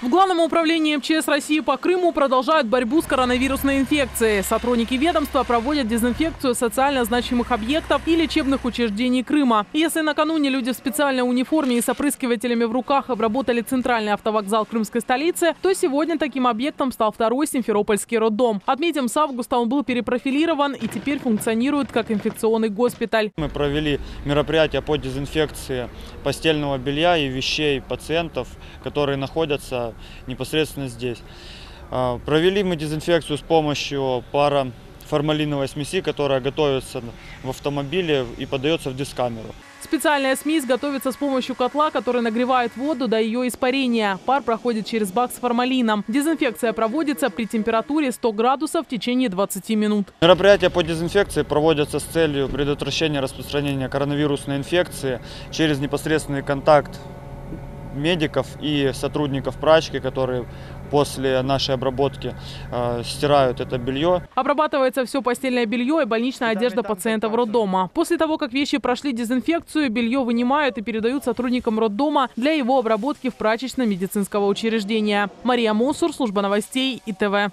В Главном управлении МЧС России по Крыму продолжают борьбу с коронавирусной инфекцией. Сотрудники ведомства проводят дезинфекцию социально значимых объектов и лечебных учреждений Крыма. Если накануне люди в специальной униформе и с опрыскивателями в руках обработали центральный автовокзал крымской столицы, то сегодня таким объектом стал второй Симферопольский роддом. Отметим, с августа он был перепрофилирован и теперь функционирует как инфекционный госпиталь. Мы провели мероприятие по дезинфекции постельного белья и вещей пациентов, которые находятся непосредственно здесь. А, Провели мы дезинфекцию с помощью пара формалиновой смеси, которая готовится в автомобиле и подается в дискамеру. Специальная смесь готовится с помощью котла, который нагревает воду до ее испарения. Пар проходит через бак с формалином. Дезинфекция проводится при температуре 100 градусов в течение 20 минут. Мероприятия по дезинфекции проводятся с целью предотвращения распространения коронавирусной инфекции через непосредственный контакт медиков и сотрудников прачки, которые после нашей обработки э, стирают это белье. Обрабатывается все постельное белье и больничная одежда пациентов роддома. После того, как вещи прошли дезинфекцию, белье вынимают и передают сотрудникам роддома для его обработки в прачечном медицинского учреждения. Мария Мосур, служба новостей ИТВ.